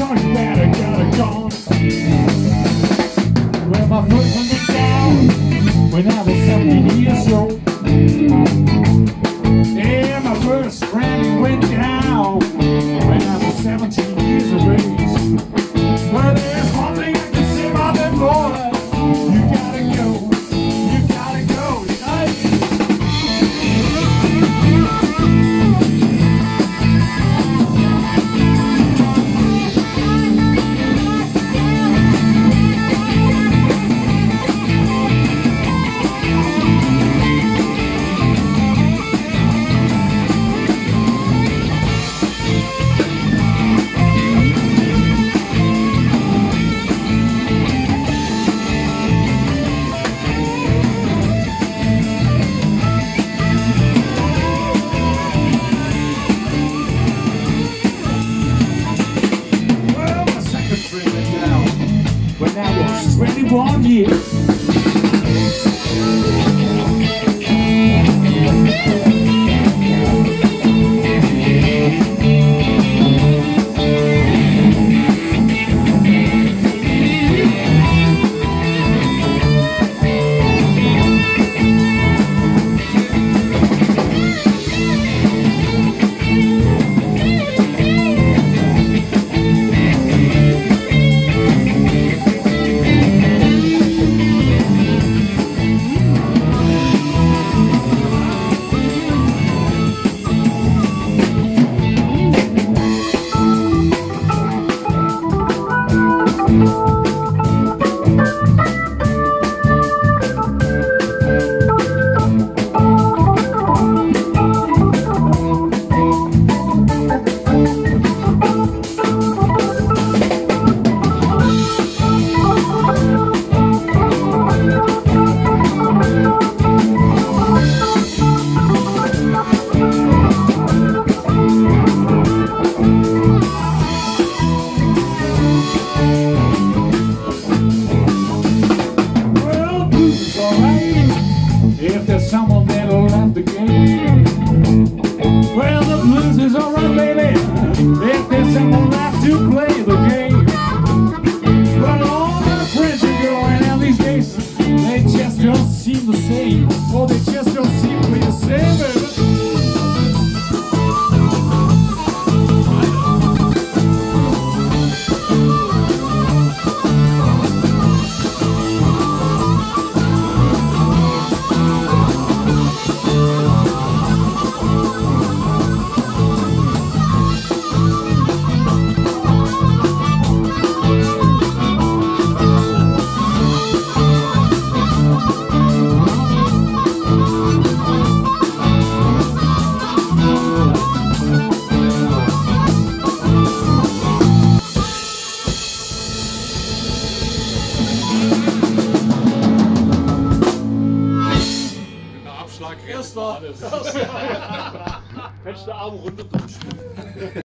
Talk about it, gotta gone. Where my foot 21 years. Key. Well, the. Well, the blues is alright, baby, if someone left to play the game. But all my friends are going out these days, they just don't seem the same. Oh, they just don't seem Abschlag. Erster. Hättest du Arm runter